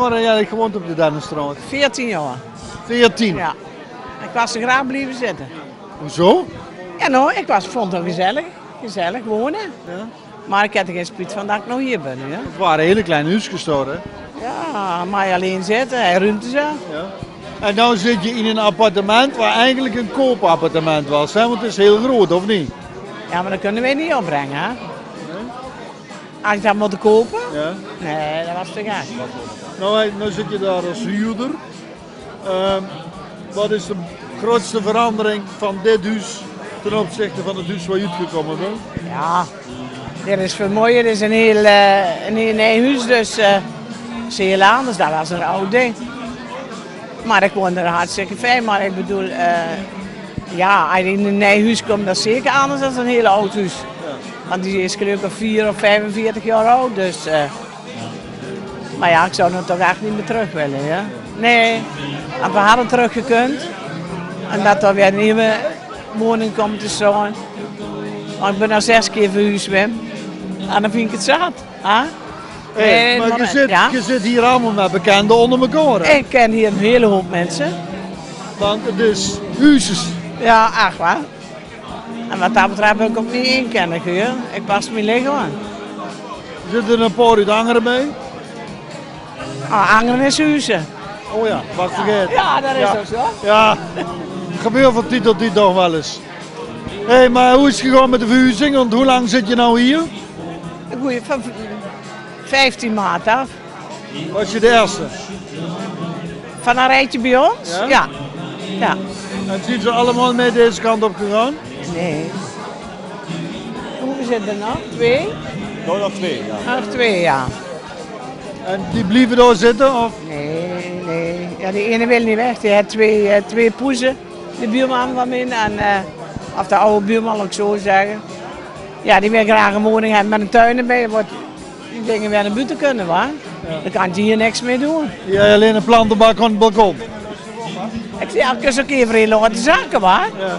jaar heb jij gewoond op de Dennenstraat? 14 jaar. 14? Ja. Ik was er graag blijven zitten. Hoezo? Ja, nou, ik was, vond het gezellig. Gezellig wonen. Ja. Maar ik heb er geen spijt van dat ik nog hier ben. Ja, Het waren hele kleine huisjes daar, hè? ja maar je alleen zitten, hij ruimte. Ja. En nu zit je in een appartement waar eigenlijk een koopappartement was, hè? Want het is heel groot, of niet? Ja, maar dat kunnen wij niet opbrengen, hè? Als ik dat moet kopen? Ja. Nee, dat was te gek. Nou, nou zit je daar als huurder. Ehm, wat is de grootste verandering van dit huis ten opzichte van het huis waar je uitgekomen bent? Ja, dit is veel mooier. Dit is een heel, eh, een heel nieuw huis, dus is heel anders. Dat was een oud ding. Maar ik woon er hartstikke fijn. Maar ik bedoel, eh, ja, als je in een nieuw huis komt, dat is zeker anders dan een heel oud huis. Want die is gelukkig 4 of 45 jaar oud, dus... eh, maar ja, ik zou het toch echt niet meer terug willen, ja. Nee, want we hadden teruggekund. En dat er weer een nieuwe woning komt te staan. Maar ik ben al zes keer verhuisd, Wim. En dan vind ik het zat. Hè? Hey, Nee, maar je zit, ja? je zit hier allemaal met bekenden onder elkaar. Ik ken hier een hele hoop mensen. Want het is huisjes. Ja, echt waar. En wat dat betreft ben ik ook niet inkennig, hoor. Ik pas me liggen aan. Zitten er een paar uit Angeren mee? Ah, Angeren is huizen. Oh ja, wat vergeet. Ja, dat is Ja. ook zo. Ja, gebeurt van tijd tot tijd nog wel eens. Hé, hey, maar hoe is het gegaan met de verhuizing? Want hoe lang zit je nou hier? Goeie, van 15 maart af. Was je de eerste? Van een rijtje bij ons? Ja? Ja. Ja. En zien ze allemaal mee deze kant op gegaan? Nee. Hoeveel zitten er nog? Twee? Nou, nog twee, ja. Nog twee, ja. En die blijven daar zitten? Of? Nee, nee. Ja, die ene wil niet weg. Die heeft twee, eh, twee poezen. De buurman van mij. En, eh, of de oude buurman, ik zo zeggen. Ja, die wil graag een woning hebben met een tuin erbij. Wat die dingen weer naar buiten kunnen, waar? Dan kan je hier niks mee doen. Hebt alleen een plantenbak aan het balkon. Ik zeg, ja, ik kan ze ook even heel laten zakken, waar? Ja.